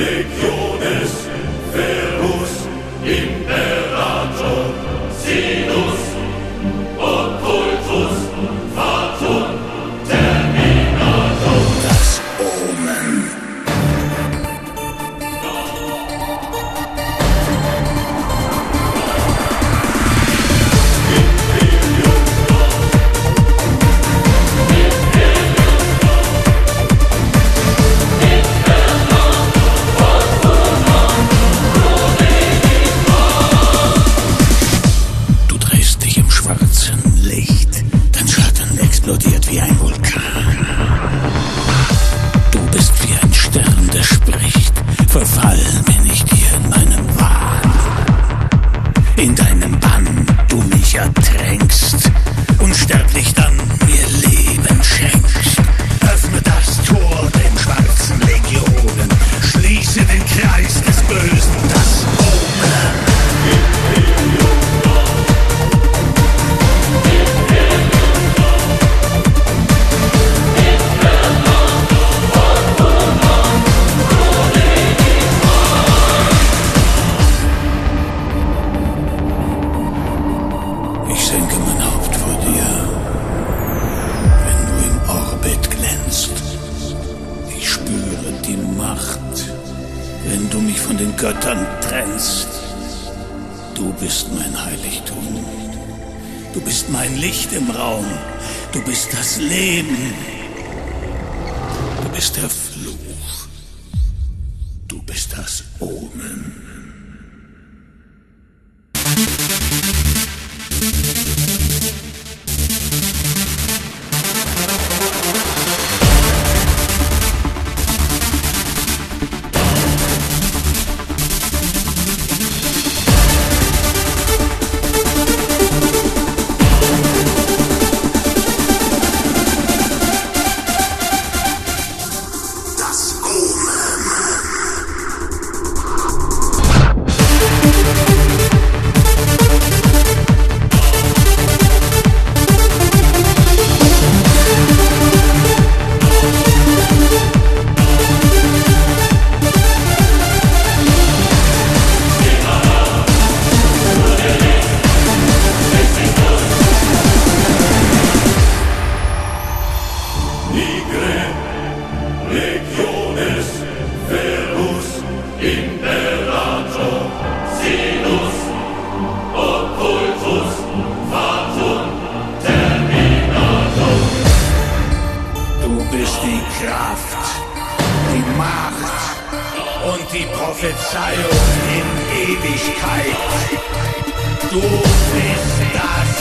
Legiones, explodiert wie ein Vulkan. Du bist wie ein Stern, der spricht, verfallen bin ich dir in meinem Wahn. In deinem Bann du mich ertränkst, unsterblich dann mir Leben schenkst. Öffne das Tor den schwarzen Legionen, schließe den Kreis des Bösen, die Macht, wenn du mich von den Göttern trennst. Du bist mein Heiligtum. Du bist mein Licht im Raum. Du bist das Leben. Du bist der Fluch. Nigre, Legiones, Verus, Imperator, Sinus, Occultus, Fatum, Terminator. Du bist die Kraft, die Macht und die Prophezeiung in Ewigkeit. Du bist das